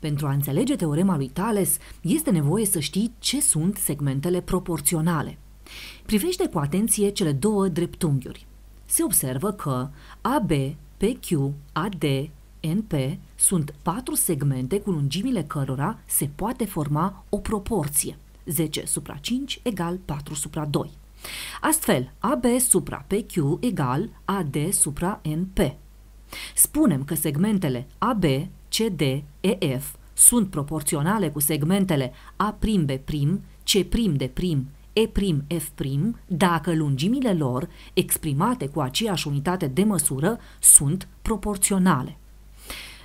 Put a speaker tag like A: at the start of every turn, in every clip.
A: Pentru a înțelege teorema lui Thales, este nevoie să știi ce sunt segmentele proporționale. Privește cu atenție cele două dreptunghiuri. Se observă că AB, PQ, AD, NP sunt patru segmente cu lungimile cărora se poate forma o proporție. 10 supra 5 egal 4 supra 2. Astfel, AB supra PQ egal AD supra NP. Spunem că segmentele AB, CD, EF sunt proporționale cu segmentele A'B', C' de prim, E', F' dacă lungimile lor, exprimate cu aceeași unitate de măsură, sunt proporționale.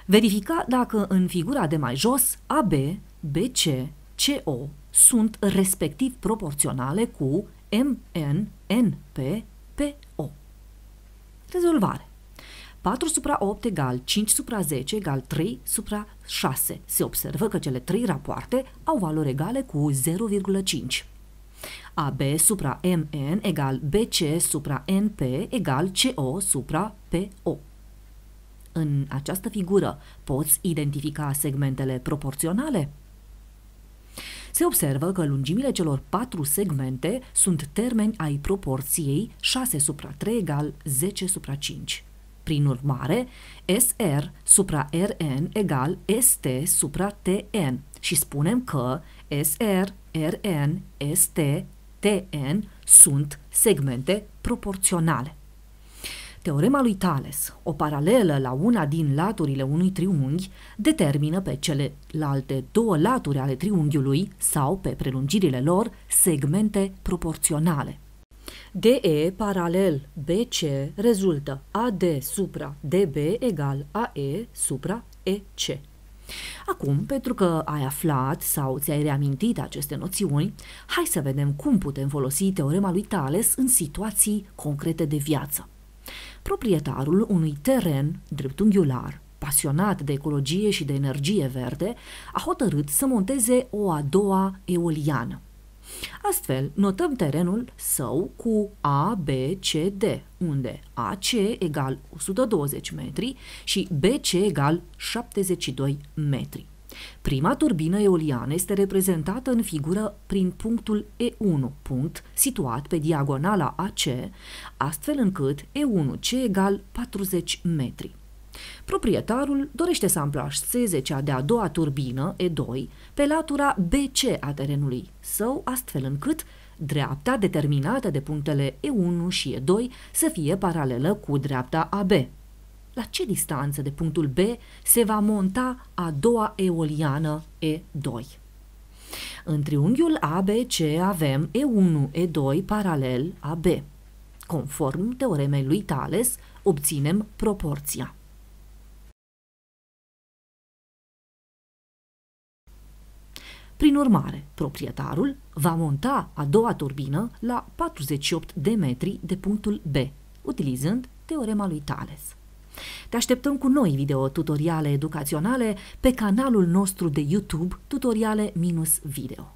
A: Verifica dacă în figura de mai jos AB, BC, CO sunt respectiv proporționale cu MN, NP, PO. Rezolvare. 4 supra 8 egal 5 supra 10 egal 3 supra 6. Se observă că cele trei rapoarte au valori egale cu 0,5. AB supra MN egal BC supra NP egal CO supra PO. În această figură poți identifica segmentele proporționale? Se observă că lungimile celor patru segmente sunt termeni ai proporției 6 supra 3 egal 10 supra 5. Prin urmare, SR supra RN egal ST supra TN și spunem că SR, RN, ST, TN sunt segmente proporționale. Teorema lui Thales, o paralelă la una din laturile unui triunghi, determină pe celelalte două laturi ale triunghiului sau pe prelungirile lor segmente proporționale. DE paralel BC rezultă AD supra DB egal AE supra EC. Acum, pentru că ai aflat sau ți-ai reamintit aceste noțiuni, hai să vedem cum putem folosi teorema lui Thales în situații concrete de viață. Proprietarul unui teren dreptunghiular, pasionat de ecologie și de energie verde, a hotărât să monteze o a doua eoliană. Astfel, notăm terenul său cu A, B, C, D, unde AC egal 120 metri și BC egal 72 metri. Prima turbină eoliană este reprezentată în figură prin punctul E1, punct situat pe diagonala AC, astfel încât E1C egal 40 metri. Proprietarul dorește să amplaseze cea de-a doua turbină, E2, pe latura BC a terenului său, astfel încât dreapta determinată de punctele E1 și E2 să fie paralelă cu dreapta AB. La ce distanță de punctul B se va monta a doua eoliană E2? În triunghiul ABC avem E1, E2 paralel AB. Conform teoremei lui Thales, obținem proporția. Prin urmare, proprietarul va monta a doua turbină la 48 de metri de punctul B, utilizând teorema lui Thales. Te așteptăm cu noi video-tutoriale educaționale pe canalul nostru de YouTube Tutoriale-Video.